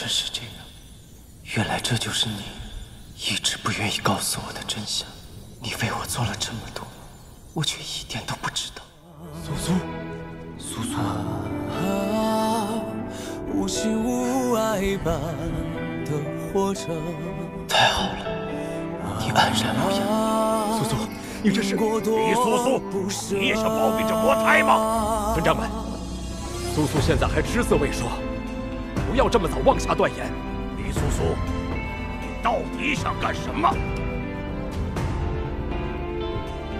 真是这样，原来这就是你一直不愿意告诉我的真相。你为我做了这么多，我却一点都不知道。苏苏，苏苏，无心无爱般的活着。太好了，你安然无恙。苏苏，你这是李苏苏，你也想包庇这国胎吗？村长们，苏苏现在还吃色未说，不要这么早妄下断言。李苏苏，你到底想干什么？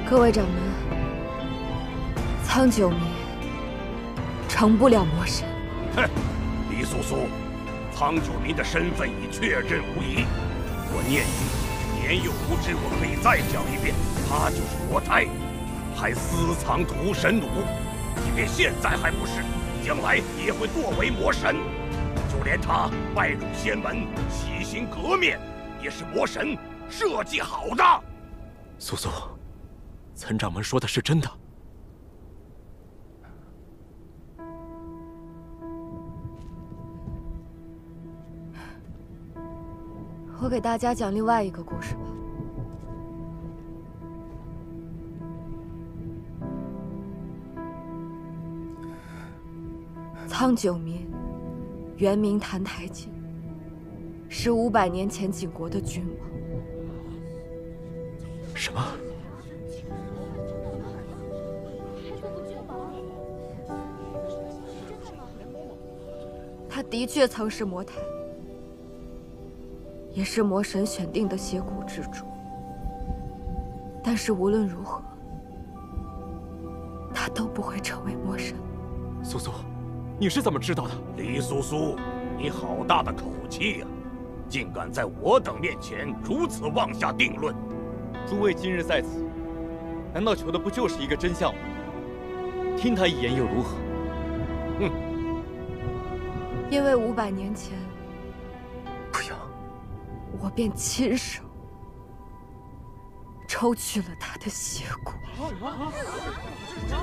各位掌门，苍九明，成不了魔神。哼，李苏苏，苍九明的身份已确认无疑。我念你年幼无知，我可以再讲一遍，他就是魔胎，还私藏屠神弩。即便现在还不是，将来也会堕为魔神。就连他拜入仙门，洗心革面，也是魔神设计好的。苏苏。岑掌门说的是真的。我给大家讲另外一个故事吧。苍九民，原名澹台烬，是五百年前景国的君王。什么？他的确曾是魔胎，也是魔神选定的邪骨之主。但是无论如何，他都不会成为魔神。苏苏，你是怎么知道的？李苏苏，你好大的口气呀！竟敢在我等面前如此妄下定论！诸位今日在此，难道求的不就是一个真相吗？听他一言又如何？哼！因为五百年前，不要，我便亲手抽去了他的血骨。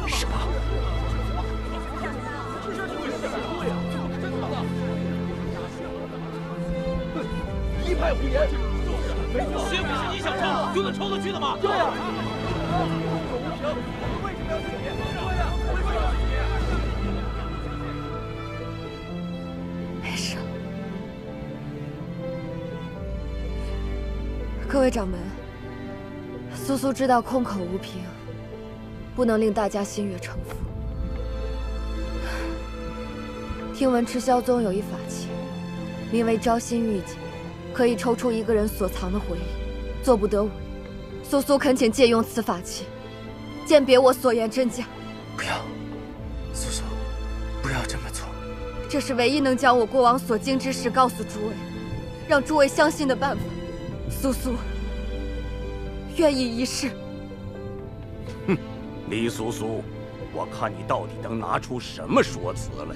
什么？派胡言！血不是你想抽就能抽得去的吗？对呀。各位掌门，苏苏知道空口无凭，不能令大家心悦诚服。听闻赤霄宗有一法器，名为招心玉解，可以抽出一个人所藏的回忆，做不得伪。苏苏恳请借用此法器，鉴别我所言真假。不要，苏苏，不要这么做。这是唯一能将我过往所经之事告诉诸位，让诸位相信的办法。苏苏愿意一试。哼，李苏苏，我看你到底能拿出什么说辞来？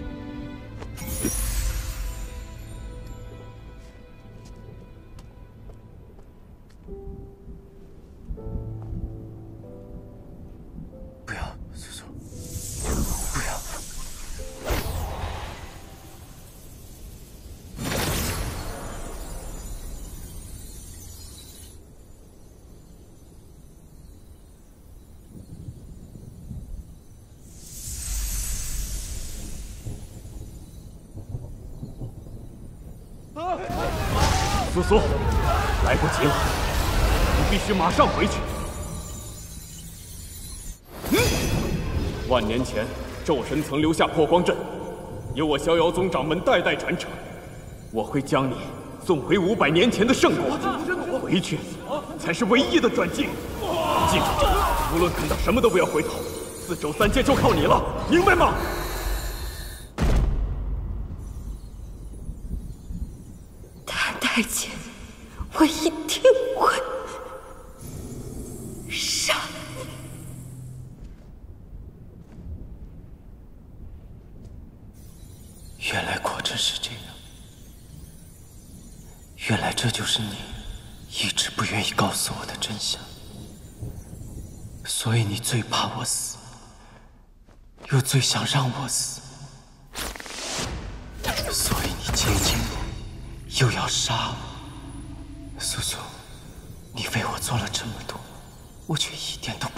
苏苏，来不及了，你必须马上回去。嗯万年前，咒神曾留下破光阵，由我逍遥宗掌门代代传承。我会将你送回五百年前的圣国，回去才是唯一的转机。记住，无论看到什么都不要回头，四周三界就靠你了，明白吗？太监，我一定会杀你！原来果真是这样，原来这就是你一直不愿意告诉我的真相，所以你最怕我死，又最想让我死，要杀我。苏苏，你为我做了这么多，我却一点都。